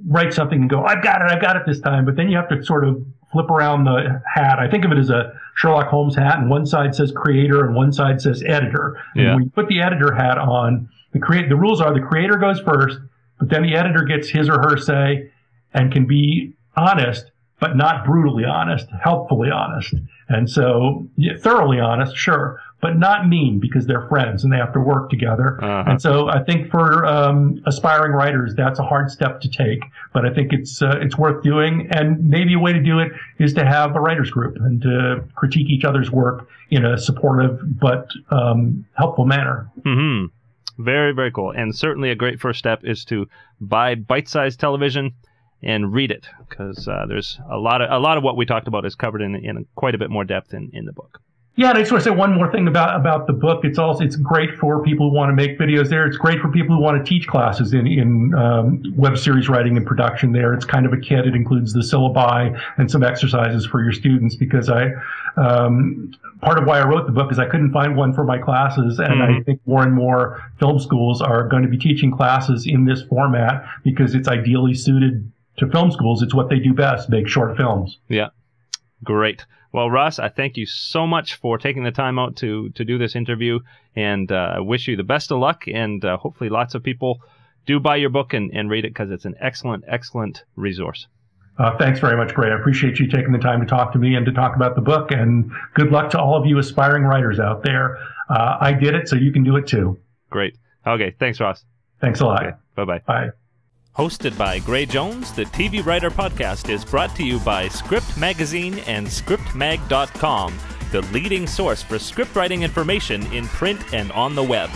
write something and go, "I've got it, I've got it this time," but then you have to sort of flip around the hat. I think of it as a Sherlock Holmes hat, and one side says creator and one side says editor. Yeah. And when you put the editor hat on, the create the rules are the creator goes first, but then the editor gets his or her say and can be honest, but not brutally honest, helpfully honest. And so yeah, thoroughly honest, sure, but not mean because they're friends and they have to work together. Uh-huh. And so I think for um, aspiring writers, that's a hard step to take, but I think it's uh, it's worth doing. And maybe a way to do it is to have a writers group and to critique each other's work in a supportive but um, helpful manner. Mm-hmm. Very very cool, and certainly a great first step is to buy byte-sized television and read it because uh, there's a lot of a lot of what we talked about is covered in in quite a bit more depth in in the book. Yeah, and I just want to say one more thing about about the book. It's also it's great for people who want to make videos there. It's great for people who want to teach classes in in um, web series writing and production. There, it's kind of a kit. It includes the syllabi and some exercises for your students. Because I um, part of why I wrote the book is I couldn't find one for my classes, and mm-hmm. I think more and more film schools are going to be teaching classes in this format because it's ideally suited to film schools. It's what they do best: make short films. Yeah, great. Well, Ross, I thank you so much for taking the time out to to do this interview, and uh, wish you the best of luck. And uh, hopefully, lots of people do buy your book and, and read it because it's an excellent, excellent resource. Uh, thanks very much, Gray. I appreciate you taking the time to talk to me and to talk about the book. And good luck to all of you aspiring writers out there. Uh, I did it, so you can do it too. Great. Okay. Thanks, Ross. Thanks a lot. Okay. Bye-bye. Bye. Hosted by Gray Jones, the TV Writer Podcast is brought to you by Script Magazine and ScriptMag.com, the leading source for script writing information in print and on the web.